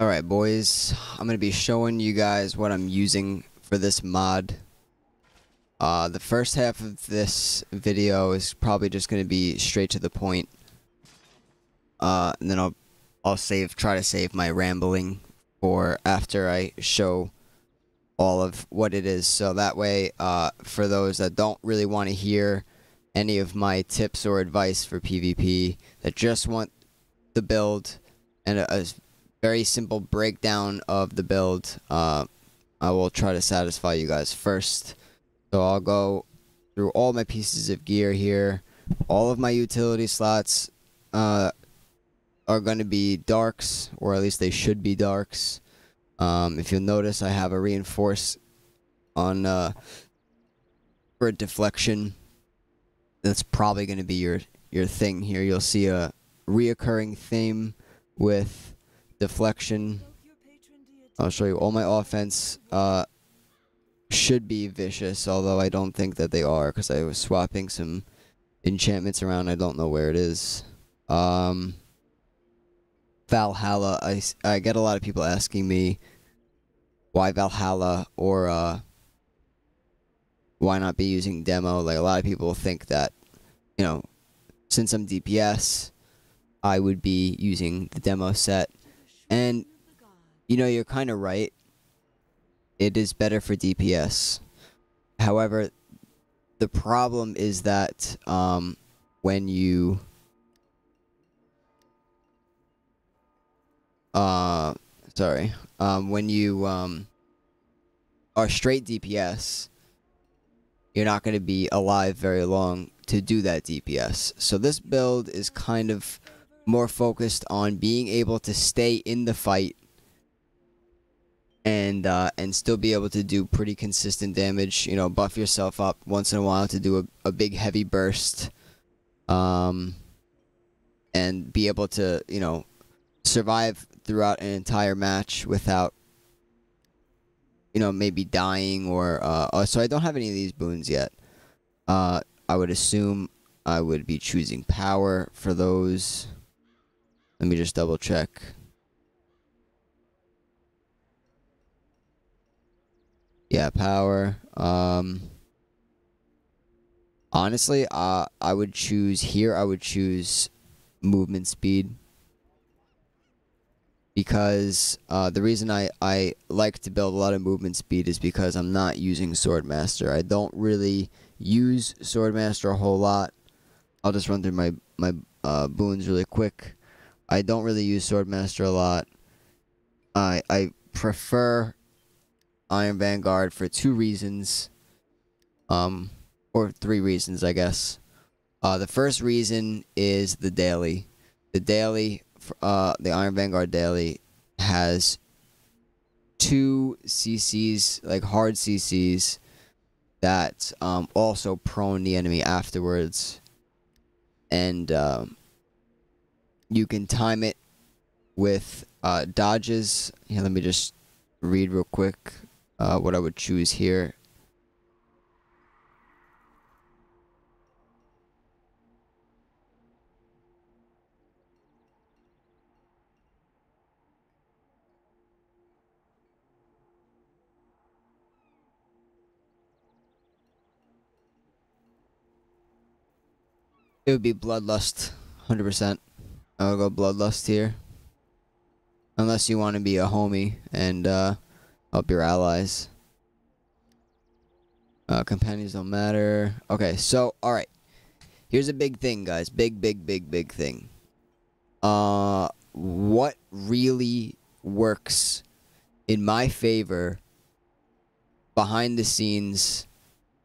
Alright boys, I'm going to be showing you guys what I'm using for this mod. Uh, the first half of this video is probably just going to be straight to the point. Uh, and then I'll, I'll save, try to save my rambling for after I show all of what it is. So that way, uh, for those that don't really want to hear any of my tips or advice for PvP, that just want the build and a, a very simple breakdown of the build, uh, I will try to satisfy you guys first. So I'll go through all my pieces of gear here. All of my utility slots uh, are going to be darks, or at least they should be darks. Um, if you'll notice, I have a reinforce on uh, for deflection. That's probably going to be your your thing here. You'll see a reoccurring theme with deflection. I'll show you all my offense. Uh, should be vicious, although I don't think that they are because I was swapping some enchantments around. I don't know where it is. Um, Valhalla. I, I get a lot of people asking me why Valhalla or uh, why not be using demo. Like a lot of people think that, you know, since I'm DPS, I would be using the demo set. And, you know, you're kind of right. It is better for DPS. However, the problem is that um, when you uh sorry um when you um are straight DPS you're not going to be alive very long to do that DPS so this build is kind of more focused on being able to stay in the fight and uh, and still be able to do pretty consistent damage. You know, buff yourself up once in a while to do a, a big heavy burst, um, and be able to you know survive throughout an entire match without you know maybe dying or uh, uh, so I don't have any of these boons yet. Uh, I would assume I would be choosing power for those. Let me just double check. Yeah, power. Um, honestly, uh, I would choose here. I would choose movement speed because uh, the reason I, I like to build a lot of movement speed is because I'm not using Swordmaster. I don't really use Swordmaster a whole lot. I'll just run through my, my uh, boons really quick. I don't really use Swordmaster a lot. I, I prefer Iron Vanguard for two reasons. Um, or three reasons, I guess. Uh, the first reason is the daily. The daily uh, the Iron Vanguard daily has two CCs, like hard CCs, that um, also prone the enemy afterwards. And um, you can time it with uh, dodges. Here, let me just read real quick uh, what I would choose here. It would be Bloodlust, 100%. I'll go Bloodlust here. Unless you want to be a homie and uh, help your allies. Uh, companions don't matter. Okay, so, alright. Here's a big thing, guys. Big, big, big, big thing. Uh, what really works in my favor behind the scenes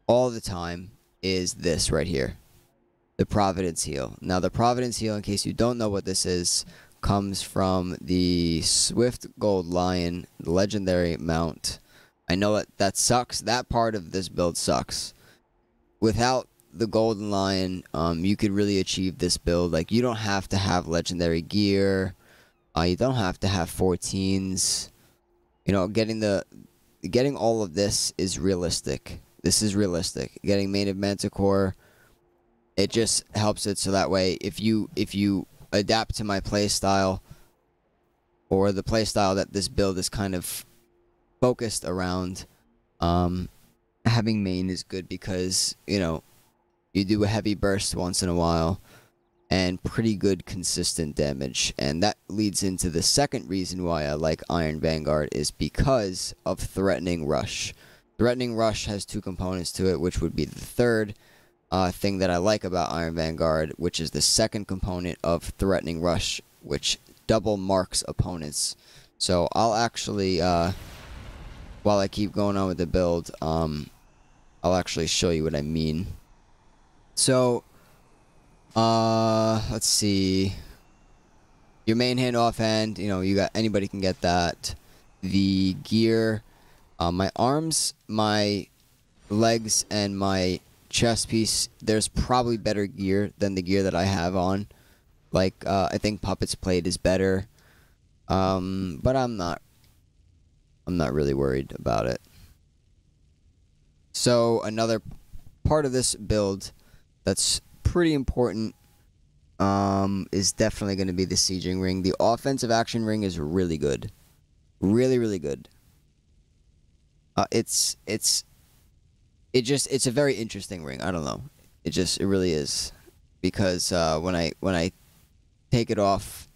all the time is this right here the Providence Heal. Now, the Providence Heal, in case you don't know what this is, comes from the Swift Gold Lion the legendary mount. I know that that sucks. That part of this build sucks. Without the Golden Lion, um, you could really achieve this build. Like, you don't have to have legendary gear. Uh, you don't have to have 14s. You know, getting the getting all of this is realistic. This is realistic. Getting Mane of Manticore it just helps it so that way if you if you adapt to my play style or the playstyle that this build is kind of focused around, um, having Mane is good because you know you do a heavy burst once in a while and pretty good consistent damage. And that leads into the second reason why I like Iron Vanguard is because of Threatening Rush. Threatening Rush has two components to it, which would be the third uh, thing that I like about Iron Vanguard, which is the second component of Threatening Rush, which double marks opponents. So I'll actually, uh, while I keep going on with the build, um, I'll actually show you what I mean. So, uh, let's see. Your main hand, offhand, you know, you got anybody can get that. The gear, uh, my arms, my legs, and my chest piece. There's probably better gear than the gear that I have on. Like, uh, I think Puppet's Plate is better. Um, but I'm not. I'm not really worried about it. So another part of this build that's pretty important um, is definitely going to be the sieging ring. The offensive action ring is really good, really really good. Uh, it's it's it just it's a very interesting ring. I don't know. It just it really is because uh, when I when I take it off,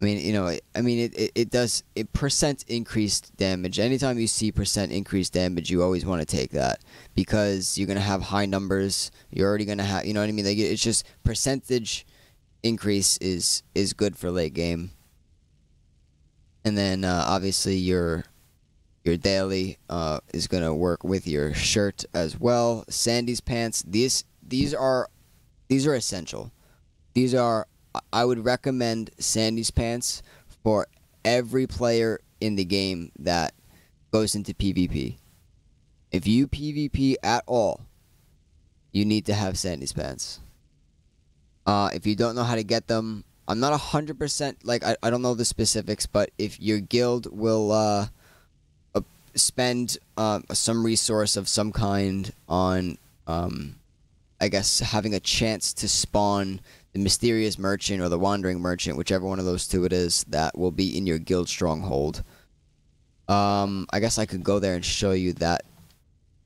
I mean you know I mean it, it, it does it percent increased damage. Anytime you see percent increased damage, you always want to take that because you're gonna have high numbers. You're already gonna have you know what I mean. Like it's just percentage increase is is good for late game. And then uh, obviously your your daily uh, is going to work with your shirt as well. Sandy's pants. These these are these are essential. These are I would recommend Sandy's pants for every player in the game that goes into PvP. If you PvP at all, you need to have Sandy's pants. Uh, if you don't know how to get them, I'm not 100% like I, I don't know the specifics, but if your guild will uh, spend uh, some resource of some kind on, um, I guess, having a chance to spawn the mysterious merchant or the wandering merchant, whichever one of those two it is, that will be in your guild stronghold. Um, I guess I could go there and show you that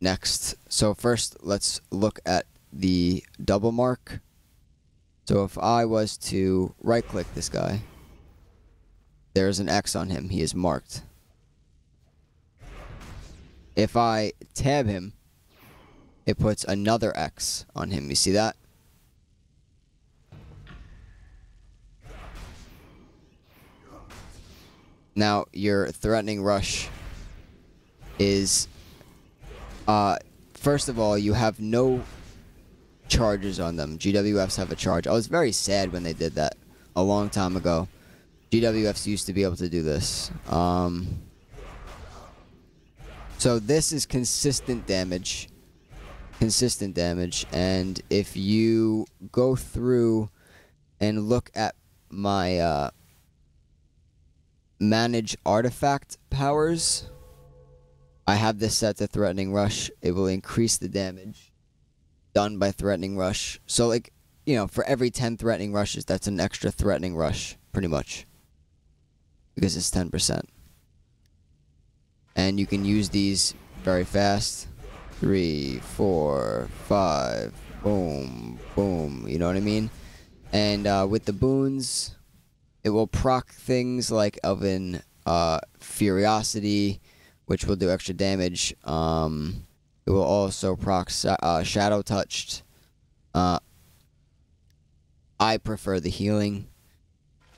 next. So first, let's look at the double mark. So if I was to right-click this guy, there's an X on him. He is marked. If I tab him, it puts another X on him. You see that? Now, your threatening rush is, uh, first of all, you have no charges on them. GWFs have a charge. I was very sad when they did that a long time ago. GWFs used to be able to do this. Um, so this is consistent damage. Consistent damage. And if you go through and look at my uh, manage artifact powers, I have this set to threatening rush. It will increase the damage done by threatening rush. So like, you know, for every 10 threatening rushes, that's an extra threatening rush, pretty much. Because it's 10% and you can use these very fast. Three, four, five, boom, boom. You know what I mean? And uh, with the boons, it will proc things like Elven uh, Furiosity, which will do extra damage. Um, it will also proc uh, Shadow Touched. Uh, I prefer the healing.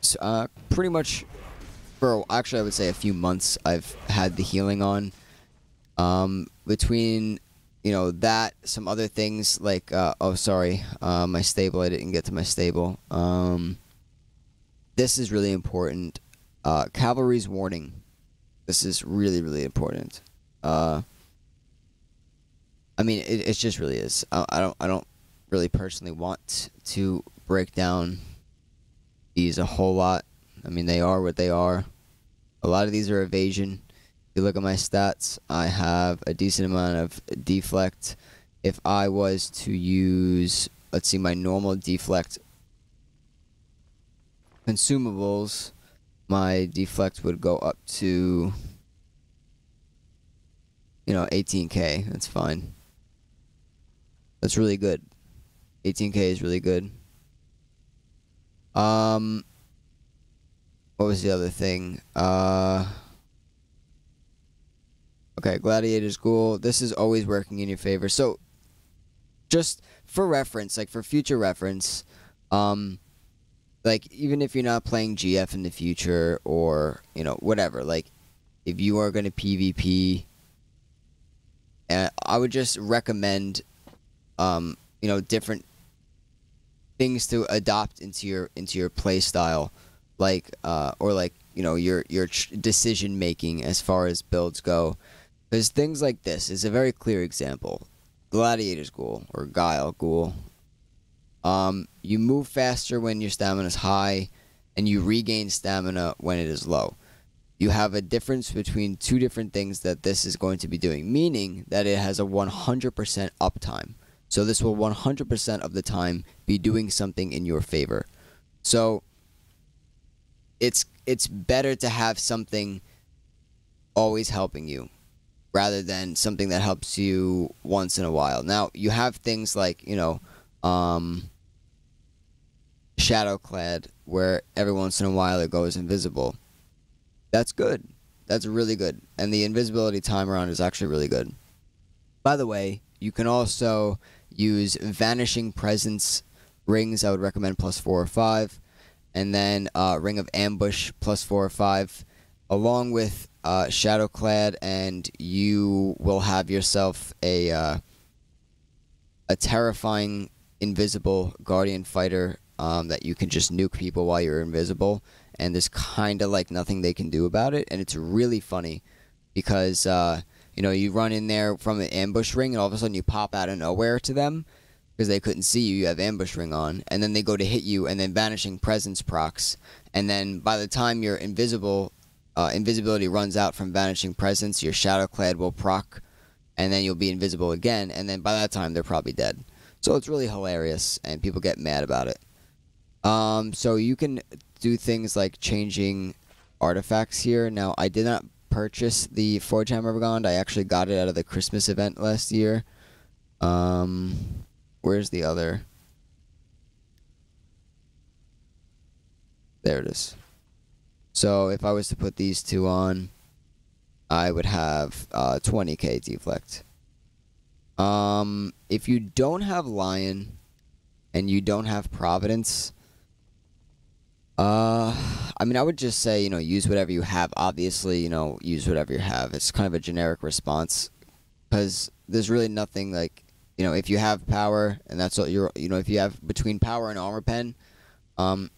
So, uh, pretty much for actually I would say a few months I've had the healing on. Um, between you know that some other things like uh, oh sorry uh, my stable I didn't get to my stable. Um, this is really important. Uh, cavalry's warning. This is really really important. Uh, I mean it, it just really is. I, I don't I don't really personally want to break down these a whole lot I mean, they are what they are. A lot of these are evasion. If you look at my stats, I have a decent amount of deflect. If I was to use, let's see, my normal deflect consumables, my deflect would go up to you know 18k that's fine that's really good 18k is really good um what was the other thing? Uh okay gladiator's ghoul this is always working in your favor. So just for reference like for future reference um like even if you're not playing GF in the future or you know whatever, like if you are going to PvP, uh, I would just recommend, um, you know, different things to adopt into your into your play style, like uh, or like you know your your decision making as far as builds go, There's things like this is a very clear example. Gladiator's Ghoul or Guile Ghoul, um, you move faster when your stamina is high, and you regain stamina when it is low. You have a difference between two different things that this is going to be doing, meaning that it has a 100% uptime. So this will 100% of the time be doing something in your favor. So it's it's better to have something always helping you rather than something that helps you once in a while. Now, you have things like, you know, um, Shadowclad, where every once in a while it goes invisible. That's good. That's really good. And the invisibility time around is actually really good. By the way, you can also use Vanishing Presence rings. I would recommend plus four or five. And then uh, Ring of Ambush plus four or five. Along with uh, Shadowclad, and you will have yourself a uh, a terrifying invisible guardian fighter um, that you can just nuke people while you're invisible, and there's kind of like nothing they can do about it, and it's really funny because uh, you know you run in there from an ambush ring, and all of a sudden you pop out of nowhere to them because they couldn't see you. You have ambush ring on, and then they go to hit you, and then vanishing presence procs, and then by the time you're invisible, uh, invisibility runs out from vanishing presence. Your shadow clad will proc, and then you'll be invisible again, and then by that time they're probably dead. So it's really hilarious, and people get mad about it. Um, so you can do things like changing artifacts here. Now, I did not purchase the Forge Hammer Gond. I actually got it out of the Christmas event last year. Um, where's the other? There it is. So if I was to put these two on, I would have uh, 20k deflect. Um, if you don't have Lion and you don't have Providence, uh, I mean, I would just say, you know, use whatever you have. Obviously, you know, use whatever you have. It's kind of a generic response because there's really nothing like, you know, if you have power and that's what you're, you know, if you have between power and armor pen, um,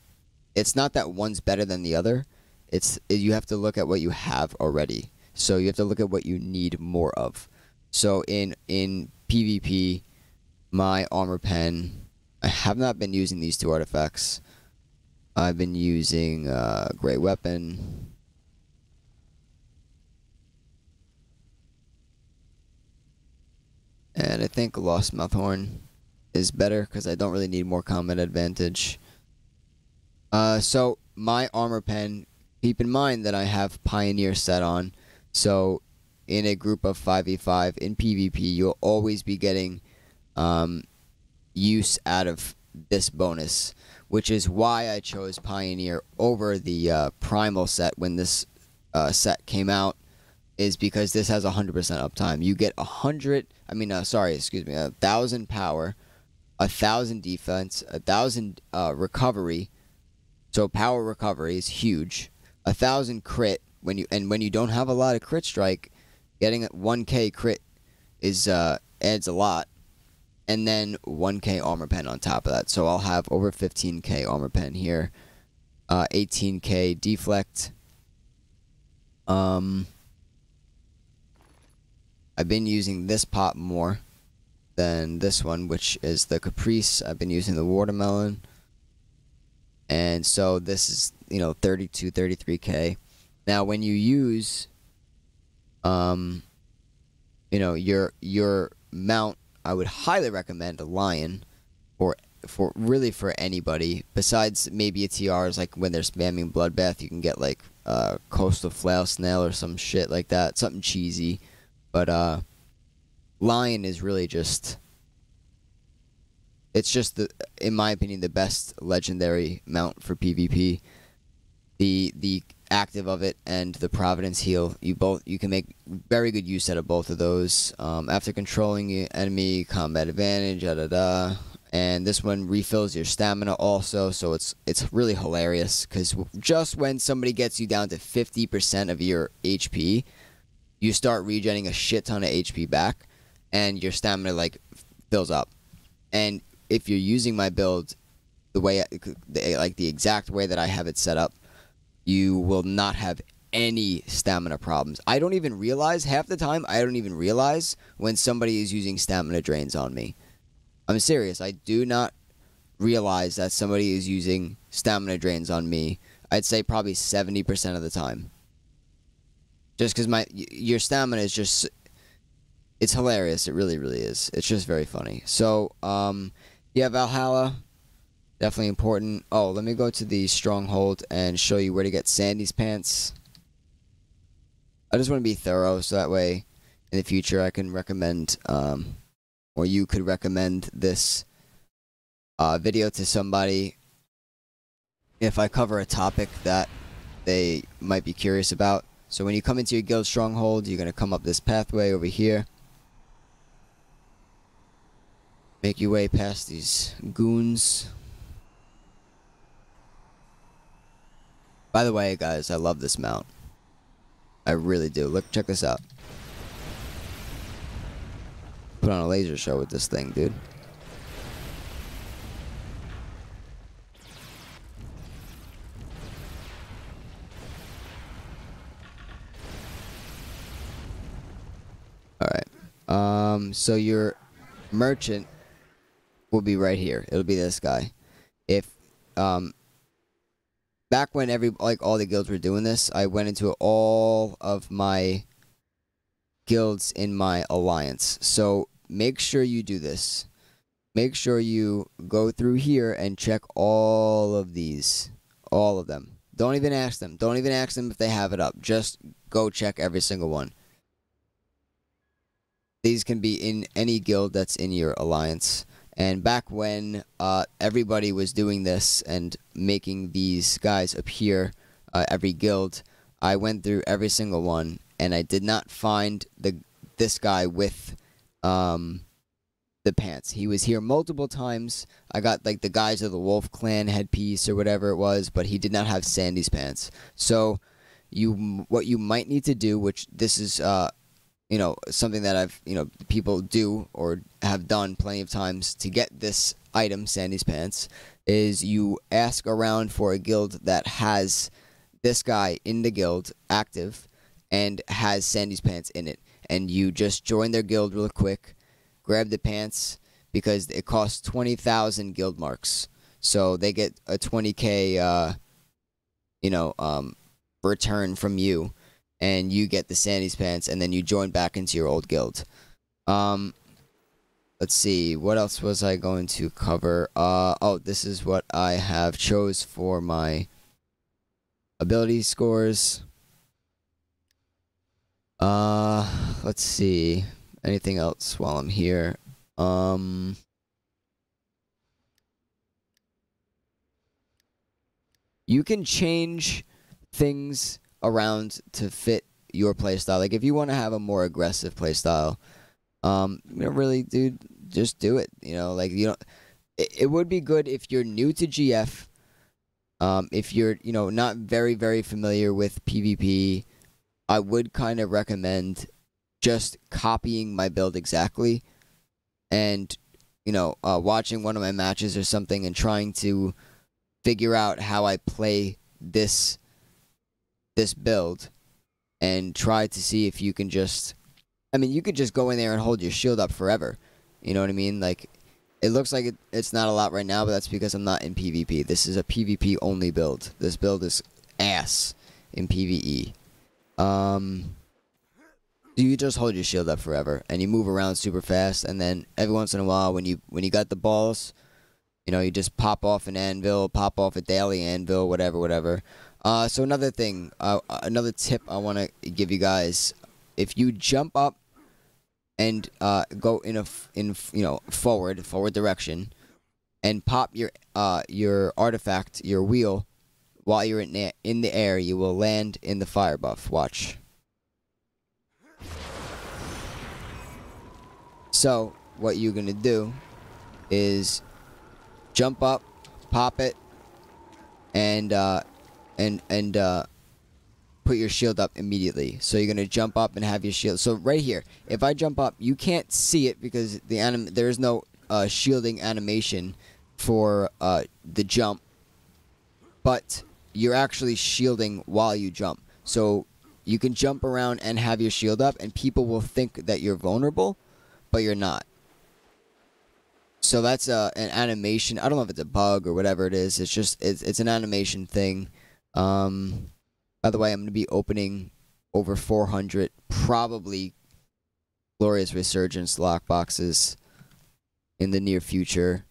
it's not that one's better than the other. It's you have to look at what you have already. So you have to look at what you need more of. So in in PvP, my armor pen, I have not been using these two artifacts. I've been using uh, Great Weapon. And I think Lostmauth Horn is better because I don't really need more combat advantage. Uh, so my armor pen, keep in mind that I have Pioneer set on. So in a group of 5v5 in PvP, you'll always be getting um, use out of this bonus, which is why I chose Pioneer over the uh, Primal set when this uh, set came out, is because this has 100% uptime. You get 100, I mean, uh, sorry, excuse me, a 1,000 power, a 1,000 defense, a 1,000 uh, recovery. So power recovery is huge. A 1,000 crit, when you and when you don't have a lot of crit strike, Getting 1k crit is uh, adds a lot. And then 1k armor pen on top of that. So I'll have over 15k armor pen here. Uh, 18k deflect. Um, I've been using this pot more than this one, which is the Caprice. I've been using the watermelon. And so this is, you know, 32, 33k. Now, when you use um, you know, your your mount, I would highly recommend a lion or for really for anybody besides maybe a TR is like when they're spamming bloodbath you can get like uh coastal flail snail or some shit like that something cheesy but uh lion is really just it's just the in my opinion the best legendary mount for PvP the the active of it and the Providence heal. You both you can make very good use out of both of those. Um, after controlling enemy, combat advantage, da da da. And this one refills your stamina also, so it's it's really hilarious because just when somebody gets you down to 50% of your HP, you start regenerating a shit ton of HP back, and your stamina like fills up. And if you're using my build the way like the exact way that I have it set up, you will not have any stamina problems. I don't even realize half the time I don't even realize when somebody is using stamina drains on me. I'm serious. I do not realize that somebody is using stamina drains on me. I'd say probably 70% of the time. Just cuz my your stamina is just it's hilarious. It really really is. It's just very funny. So, um yeah, Valhalla Definitely important. Oh, let me go to the stronghold and show you where to get Sandy's pants. I just want to be thorough so that way in the future I can recommend, um, or you could recommend this uh, video to somebody if I cover a topic that they might be curious about. So when you come into your guild stronghold, you're going to come up this pathway over here. Make your way past these goons. By the way, guys, I love this mount. I really do. Look, check this out. Put on a laser show with this thing, dude. Alright. Um, so your merchant will be right here. It'll be this guy. If um, back when every like all the guilds were doing this, I went into all of my guilds in my alliance. So make sure you do this. Make sure you go through here and check all of these. All of them. Don't even ask them. Don't even ask them if they have it up. Just go check every single one. These can be in any guild that's in your alliance. And back when uh, everybody was doing this and making these guys appear, uh, every guild, I went through every single one, and I did not find the this guy with um, the pants. He was here multiple times. I got like the guys of the Wolf Clan headpiece or whatever it was, but he did not have Sandy's pants. So you, what you might need to do, which this is uh, you know, something that I've, you know, people do or have done plenty of times to get this item, Sandy's Pants, is you ask around for a guild that has this guy in the guild active and has Sandy's Pants in it. And you just join their guild real quick, grab the pants, because it costs 20,000 guild marks. So they get a 20k, uh, you know, um, return from you and you get the Sandy's pants, and then you join back into your old guild. Um, let's see, what else was I going to cover? Uh, oh, this is what I have chose for my ability scores. Uh, let's see, anything else while I'm here? Um... You can change things around to fit your playstyle. Like if you want to have a more aggressive playstyle, um, you know, really, dude, just do it. You know, like you know, it, it would be good if you're new to GF. Um, if you're, you know, not very very familiar with PvP, I would kind of recommend just copying my build exactly, and you know, uh, watching one of my matches or something and trying to figure out how I play this this build and try to see if you can just I mean, you could just go in there and hold your shield up forever. You know what I mean? Like it looks like it, it's not a lot right now, but that's because I'm not in PvP. This is a PvP only build. This build is ass in PvE. Um you just hold your shield up forever and you move around super fast and then every once in a while when you when you got the balls You know, you just pop off an anvil, pop off a daily anvil, whatever, whatever. Uh, so another thing, uh, another tip I want to give you guys: if you jump up and uh, go in a in you know forward forward direction, and pop your uh your artifact your wheel while you're in the, in the air, you will land in the fire buff. Watch. So what you're gonna do is jump up, pop it, and uh, and and uh, put your shield up immediately. So you're gonna jump up and have your shield. So right here, if I jump up, you can't see it because the anim there is no uh, shielding animation for uh, the jump, but you're actually shielding while you jump. So you can jump around and have your shield up, and people will think that you're vulnerable, but you're not. So that's a, uh, an animation. I don't know if it's a bug or whatever it is. It's just it's it's an animation thing. Um, by the way, I'm going to be opening over 400 probably glorious resurgence lockboxes in the near future.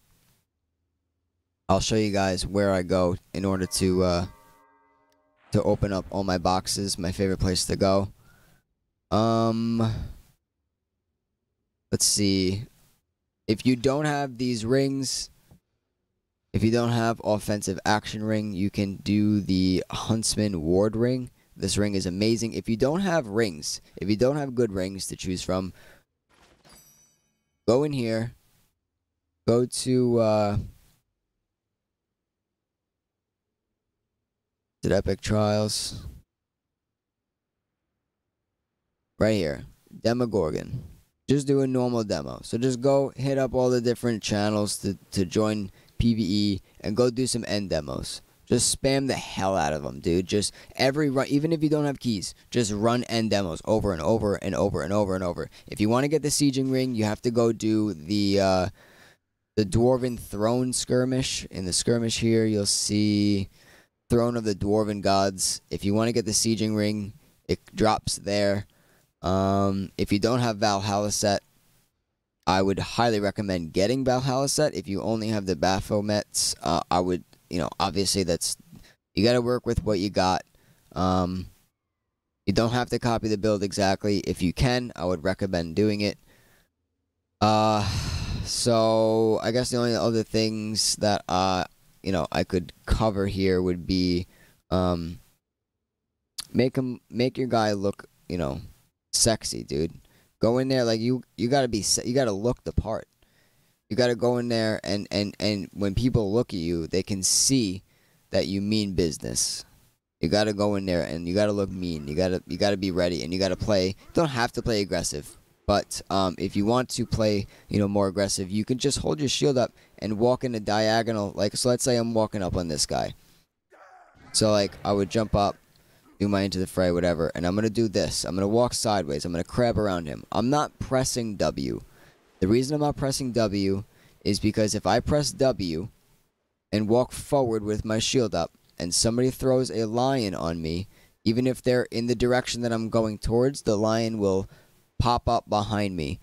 I'll show you guys where I go in order to uh, to open up all my boxes. My favorite place to go. Um, let's see. If you don't have these rings, if you don't have offensive action ring, you can do the Huntsman Ward ring. This ring is amazing. If you don't have rings, if you don't have good rings to choose from, go in here. Go to uh, Did Epic Trials. Right here. Demogorgon. Just do a normal demo. So just go hit up all the different channels to, to join PvE and go do some end demos. Just spam the hell out of them, dude. Just every run, even if you don't have keys, just run end demos over and over and over and over and over. If you want to get the sieging ring, you have to go do the uh, the dwarven throne skirmish. In the skirmish here, you'll see Throne of the Dwarven Gods. If you want to get the Sieging Ring, it drops there. Um, if you don't have Valhalla set, I would highly recommend getting Valhalla set. If you only have the Baphomets, uh, I would, you know, obviously that's, you got to work with what you got. Um, you don't have to copy the build exactly. If you can, I would recommend doing it. Uh, so I guess the only other things that uh, you know I could cover here would be um, make him make your guy look you know sexy, dude. Go in there like you you gotta be you gotta look the part. You gotta go in there and and and when people look at you, they can see that you mean business. You gotta go in there and you gotta look mean. You gotta you gotta be ready and you gotta play. Don't have to play aggressive. But um, if you want to play, you know, more aggressive, you can just hold your shield up and walk in a diagonal. Like, so let's say I'm walking up on this guy. So like, I would jump up, do my into the fray, whatever, and I'm gonna do this. I'm gonna walk sideways. I'm gonna crab around him. I'm not pressing W. The reason I'm not pressing W is because if I press W and walk forward with my shield up, and somebody throws a lion on me, even if they're in the direction that I'm going towards, the lion will pop up behind me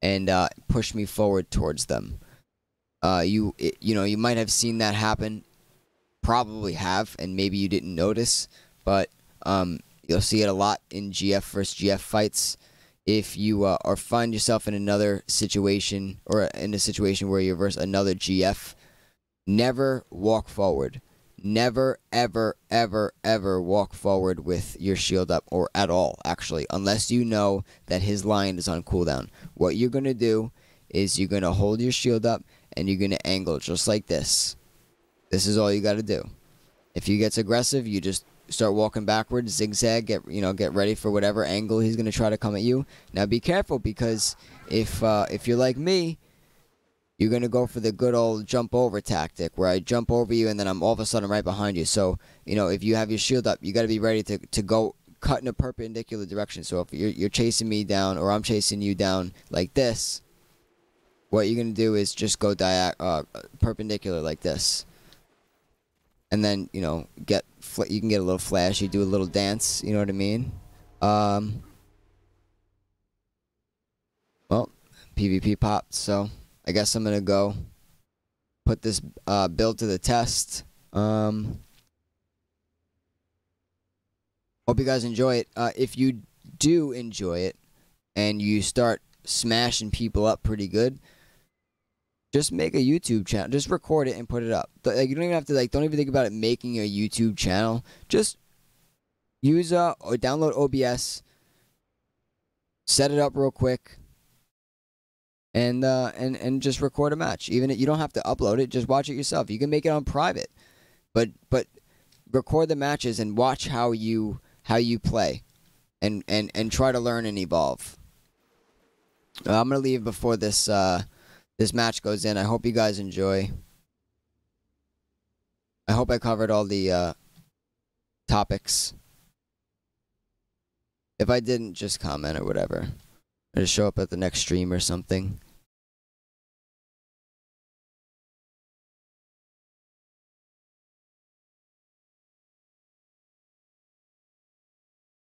and uh, push me forward towards them. Uh, you it, you know you might have seen that happen, probably have, and maybe you didn't notice, but um, you'll see it a lot in GF versus GF fights. If you uh, or find yourself in another situation or in a situation where you're versus another GF, never walk forward. Never, ever, ever, ever walk forward with your shield up, or at all, actually, unless you know that his line is on cooldown. What you're going to do is you're going to hold your shield up and you're going to angle just like this. This is all you got to do. If he gets aggressive, you just start walking backwards, zigzag, get you know, get ready for whatever angle he's going to try to come at you. Now be careful because if uh, if you're like me you're going to go for the good old jump over tactic where I jump over you and then I'm all of a sudden right behind you. So, you know, if you have your shield up, you got to be ready to, to go cut in a perpendicular direction. So if you're, you're chasing me down or I'm chasing you down like this, what you're going to do is just go dia- uh, perpendicular like this. And then, you know, get you can get a little flash. You do a little dance, you know what I mean? Um, well, PvP popped, so... I guess I'm gonna go put this uh, build to the test. Um, hope you guys enjoy it. Uh, if you do enjoy it and you start smashing people up pretty good, just make a YouTube channel. Just record it and put it up. Like you don't even have to like. Don't even think about it making a YouTube channel. Just use uh or download OBS. Set it up real quick. And uh and and just record a match. Even if you don't have to upload it, just watch it yourself. You can make it on private, but but record the matches and watch how you how you play, and and and try to learn and evolve. Uh, I'm gonna leave before this uh this match goes in. I hope you guys enjoy. I hope I covered all the uh, topics. If I didn't, just comment or whatever. Or just show up at the next stream or something.